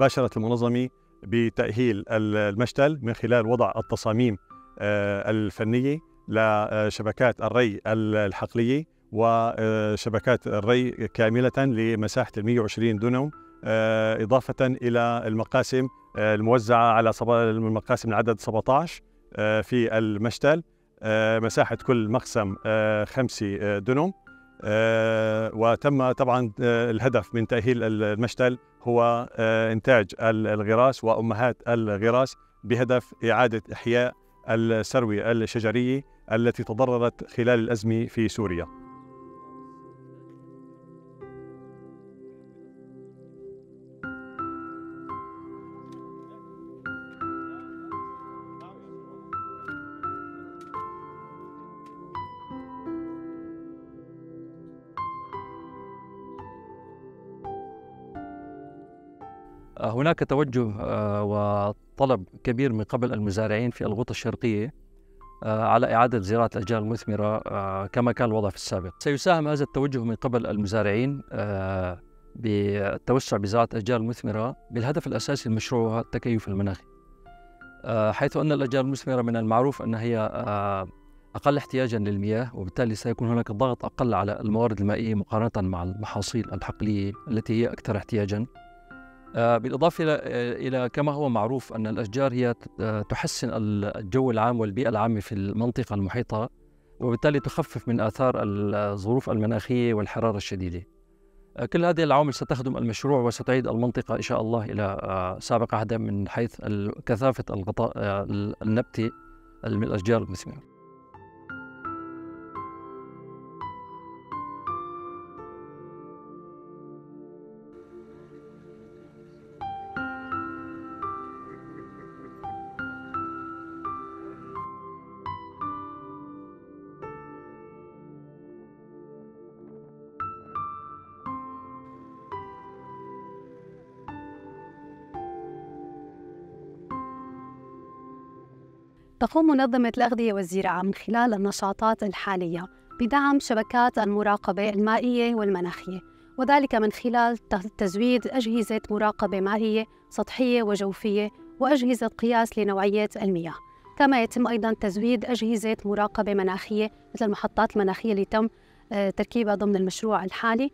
باشرت المنظمة بتأهيل المشتل من خلال وضع التصاميم الفنية لشبكات الري الحقلية وشبكات الري كاملة لمساحة 120 دونم إضافة إلى المقاسم الموزعة على المقاسم العدد 17 في المشتل مساحة كل مقسم 5 دونم. وتم طبعا الهدف من تأهيل المشتل هو إنتاج الغراس وأمهات الغراس بهدف إعادة إحياء السروة الشجرية التي تضررت خلال الأزمة في سوريا. هناك توجه آه، وطلب كبير من قبل المزارعين في الغوطة الشرقية آه، على إعادة زراعة الأشجار المثمرة آه، كما كان الوضع في السابق. سيساهم هذا التوجه من قبل المزارعين بالتوسع بزراعة الأشجار المثمرة بالهدف الأساسي المشروع هو التكيف المناخي. حيث أن الأشجار المثمرة من المعروف أن هي أقل احتياجا للمياه وبالتالي سيكون هناك ضغط أقل على الموارد المائية مقارنة مع المحاصيل الحقلية التي هي أكثر احتياجا. آه، بالإضافة إلى كما هو معروف أن الأشجار هي آه، تحسن الجو العام والبيئة العامة في المنطقة المحيطة وبالتالي تخفف من آثار الظروف المناخية والحرارة الشديدة. آه، كل هذه العوامل ستخدم المشروع وستعيد المنطقة إن شاء الله إلى سابق عهدها من حيث كثافة الغطاء النبتي من الأشجار المثمرة تقوم منظمة الأغذية والزراعة من خلال النشاطات الحالية بدعم شبكات المراقبة المائية والمناخية وذلك من خلال تزويد أجهزة مراقبة مائية سطحية وجوفية وأجهزة قياس لنوعية المياه. كما يتم أيضا تزويد أجهزة مراقبة مناخية مثل المحطات المناخية اللي تم آه، تركيبها ضمن المشروع الحالي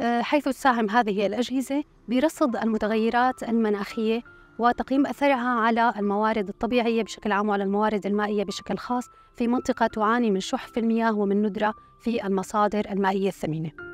آه، حيث تساهم هذه الأجهزة برصد المتغيرات المناخية وتقييم أثرها على الموارد الطبيعية بشكل عام وعلى الموارد المائية بشكل خاص في منطقة تعاني من شح في المياه ومن ندرة في المصادر المائية الثمينة.